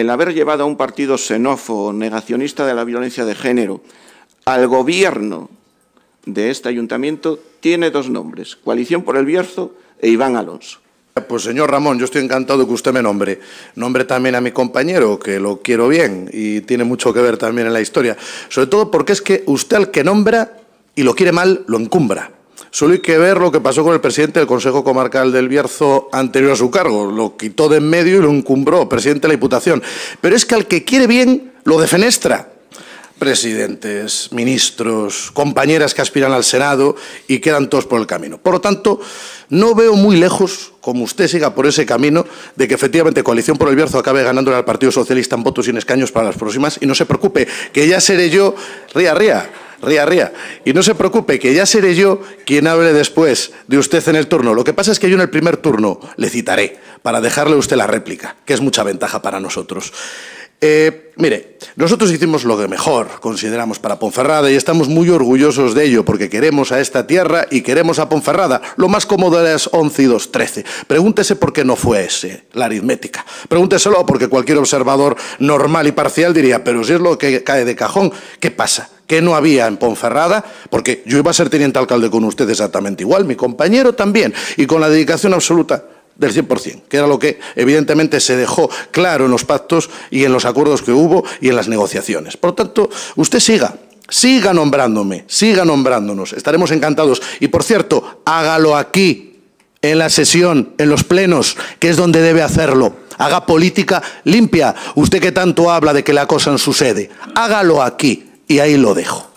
el haber llevado a un partido xenófobo, negacionista de la violencia de género, al gobierno de este ayuntamiento tiene dos nombres, Coalición por el Bierzo e Iván Alonso. Pues señor Ramón, yo estoy encantado que usted me nombre. Nombre también a mi compañero, que lo quiero bien y tiene mucho que ver también en la historia. Sobre todo porque es que usted al que nombra y lo quiere mal, lo encumbra. Solo hay que ver lo que pasó con el presidente del Consejo Comarcal del Bierzo anterior a su cargo. Lo quitó de en medio y lo encumbró, presidente de la Diputación. Pero es que al que quiere bien, lo defenestra presidentes, ministros, compañeras que aspiran al Senado y quedan todos por el camino. Por lo tanto, no veo muy lejos, como usted siga por ese camino, de que efectivamente Coalición por el Bierzo acabe ganando al Partido Socialista en votos y en escaños para las próximas. Y no se preocupe, que ya seré yo, ría, ría, ría, ría. Y no se preocupe, que ya seré yo quien hable después de usted en el turno. Lo que pasa es que yo en el primer turno le citaré para dejarle a usted la réplica, que es mucha ventaja para nosotros. Eh, mire, nosotros hicimos lo que mejor consideramos para Ponferrada y estamos muy orgullosos de ello porque queremos a esta tierra y queremos a Ponferrada. Lo más cómodo es 11 y 2, 13. Pregúntese por qué no fue ese, la aritmética. Pregúnteselo porque cualquier observador normal y parcial diría, pero si es lo que cae de cajón, ¿qué pasa? ¿Qué no había en Ponferrada? Porque yo iba a ser teniente alcalde con usted exactamente igual, mi compañero también, y con la dedicación absoluta del 100%, que era lo que evidentemente se dejó claro en los pactos y en los acuerdos que hubo y en las negociaciones. Por lo tanto, usted siga, siga nombrándome, siga nombrándonos, estaremos encantados. Y por cierto, hágalo aquí, en la sesión, en los plenos, que es donde debe hacerlo. Haga política limpia. Usted que tanto habla de que la cosa en su sede, hágalo aquí y ahí lo dejo.